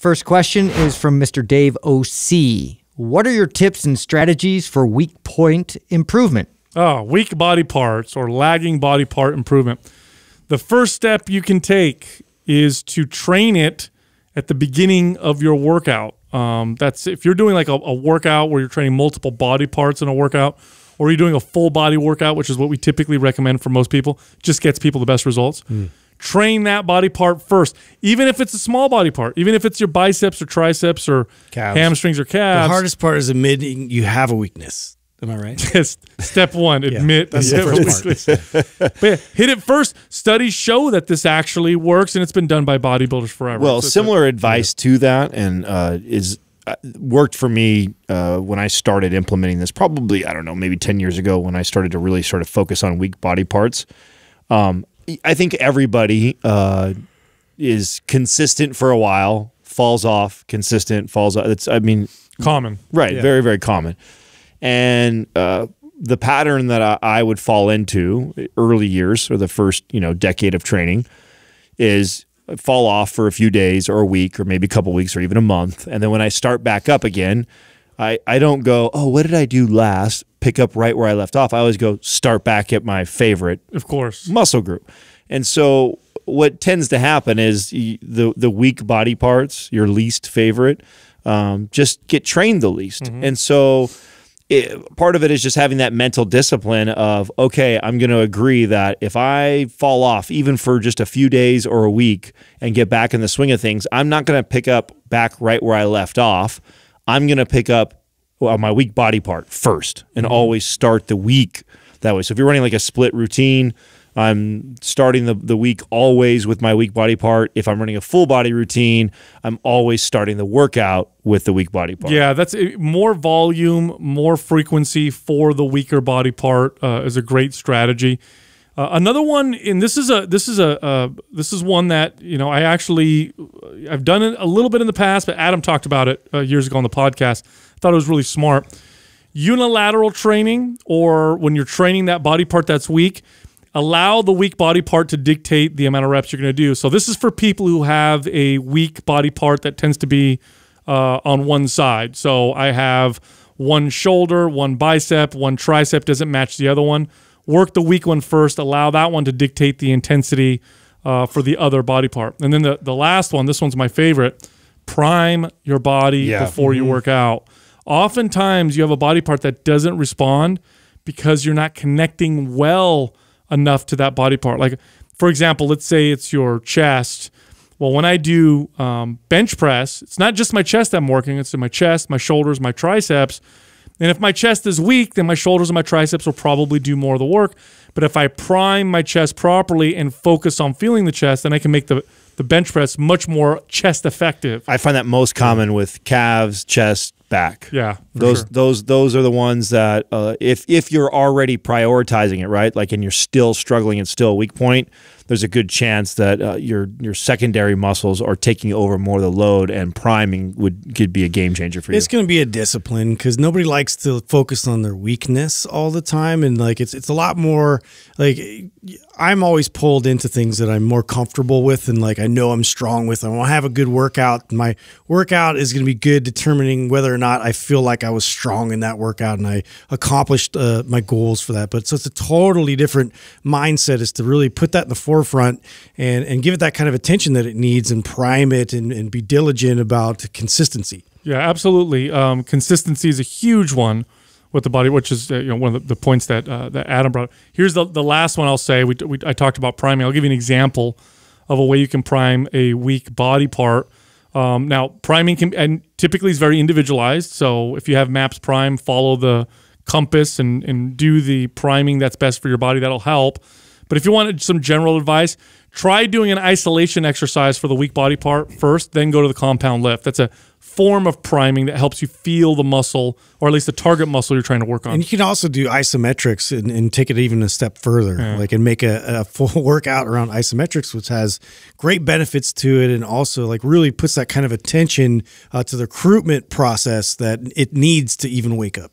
First question is from Mr. Dave OC. What are your tips and strategies for weak point improvement? Oh, weak body parts or lagging body part improvement. The first step you can take is to train it at the beginning of your workout. Um, that's if you're doing like a, a, workout where you're training multiple body parts in a workout, or you're doing a full body workout, which is what we typically recommend for most people, just gets people the best results. Mm. Train that body part first, even if it's a small body part, even if it's your biceps or triceps or calves. hamstrings or calves. The hardest part is admitting you have a weakness. Am I right? Yes. Step one, admit yeah, that's the first part. but yeah, hit it first. Studies show that this actually works, and it's been done by bodybuilders forever. Well, so similar a, advice yeah. to that, and uh, is uh, worked for me uh, when I started implementing this. Probably I don't know, maybe ten years ago when I started to really sort of focus on weak body parts. Um, I think everybody uh, is consistent for a while, falls off, consistent, falls off. It's I mean common, right? Yeah. Very very common. And uh, the pattern that I, I would fall into early years or the first you know decade of training is fall off for a few days or a week or maybe a couple weeks or even a month, and then when I start back up again, I I don't go oh what did I do last? Pick up right where I left off. I always go start back at my favorite of course. muscle group, and so what tends to happen is the the weak body parts, your least favorite, um, just get trained the least, mm -hmm. and so it, part of it is just having that mental discipline of okay i'm going to agree that if i fall off even for just a few days or a week and get back in the swing of things i'm not going to pick up back right where i left off i'm going to pick up well, my weak body part first and mm -hmm. always start the week that way so if you're running like a split routine I'm starting the, the week always with my weak body part. If I'm running a full body routine, I'm always starting the workout with the weak body part. Yeah, that's more volume, more frequency for the weaker body part uh, is a great strategy. Uh, another one, and this is a this is a uh, this is one that you know I actually I've done it a little bit in the past, but Adam talked about it uh, years ago on the podcast. I thought it was really smart. Unilateral training, or when you're training that body part that's weak, allow the weak body part to dictate the amount of reps you're going to do. So this is for people who have a weak body part that tends to be uh, on one side. So I have one shoulder, one bicep, one tricep doesn't match the other one. Work the weak one first. Allow that one to dictate the intensity uh, for the other body part. And then the, the last one, this one's my favorite, prime your body yeah. before mm -hmm. you mm-hmm. work out. Oftentimes you have a body part that doesn't respond because you're not connecting well – enough to that body part. Like, for example, let's say it's your chest. Well, when I do um, bench press, it's not just my chest I'm working, it's in my chest, my shoulders, my triceps. And if my chest is weak, then my shoulders and my triceps will probably do more of the work. But if I prime my chest properly and focus on feeling the chest, then I can make the, the bench press much more chest effective. I find that most common with calves, chest, back. Yeah, those sure. those those are the ones that uh, if if you're already prioritizing it right, like and you're still struggling and still a weak point, there's a good chance that uh, your your secondary muscles are taking over more of the load, and priming would could be a game changer for you. It's going to be a discipline because nobody likes to focus on their weakness all the time, and like it's it's a lot more like I'm always pulled into things that I'm more comfortable with, and like I know I'm strong with. I want to have a good workout. My workout is going to be good, determining whether or not I feel like I was strong in that workout and I accomplished uh, my goals for that. But so it's a totally different mindset is to really put that in the forefront forefront and, and give it that kind of attention that it needs and prime it and, and be diligent about consistency. Yeah, absolutely. Um, consistency is a huge one with the body, which is uh, you know one of the, the points that uh, that Adam brought. Here's the the last one I'll say. We, we, I talked about priming. I'll give you an example of a way you can prime a weak body part. Um, now, priming can and typically is very individualized. So if you have MAPS Prime, follow the compass and and do the priming that's best for your body. That'll help. But if you wanted some general advice, try doing an isolation exercise for the weak body part first, then go to the compound lift. That's a form of priming that helps you feel the muscle or at least the target muscle you're trying to work on. And you can also do isometrics and, and take it even a step further, yeah. like and make a, a, full workout around isometrics, which has great benefits to it and also like really puts that kind of attention uh, to the recruitment process that it needs to even wake up.